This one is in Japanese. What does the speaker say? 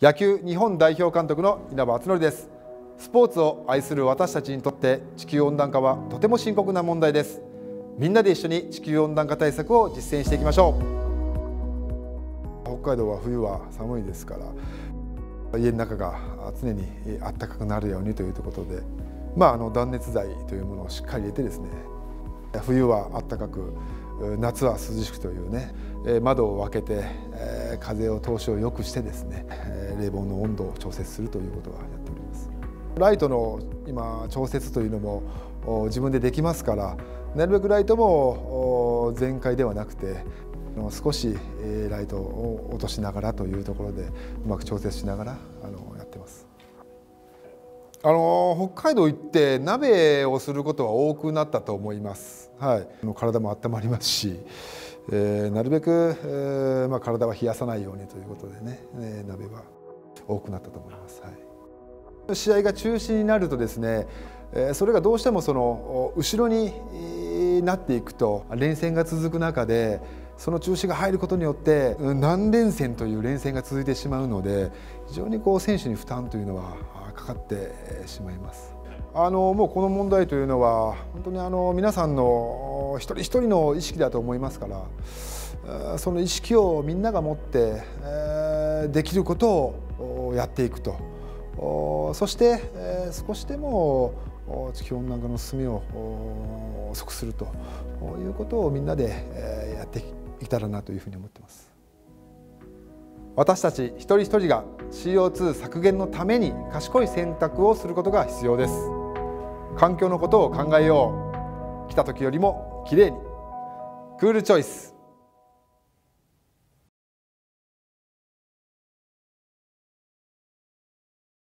野球日本代表監督の稲葉敦則です。スポーツを愛する私たちにとって地球温暖化はとても深刻な問題です。みんなで一緒に地球温暖化対策を実践していきましょう。北海道は冬は寒いですから家の中が常に暖かくなるようにということでまあ、あの断熱材というものをしっかり入れてですね冬は暖かく夏は涼しくというね窓を開けて風を通しを良くしてですね冷房の温度を調節するということはやっておりますライトの今調節というのも自分でできますからなるべくライトも全開ではなくて少しライトを落としながらというところでうまく調節しながらあのやってます。あの北海道行って鍋をすることは多くなったと思います。はい、体も温まりますし、えー、なるべく、えー、まあ、体は冷やさないようにということでね、えー、鍋は多くなったと思います。はい、試合が中止になるとですね、えそれがどうしてもその後ろになっていくと連戦が続く中でその中止が入ることによって何連戦という連戦が続いてしまうので非常にこう選手に負担というのはかかってしまいます。あのもうこの問題というのは本当にあの皆さんの一人一人の意識だと思いますからその意識をみんなが持ってできることをやっていくとそして少しでも地球温暖化の進みを遅くするということをみんなでやっていけたらなというふうに思っています。私たち一人一人が CO2 削減のために賢い選択をすることが必要です環境のことを考えよう。来た時よりもきれいに。クールチョイス。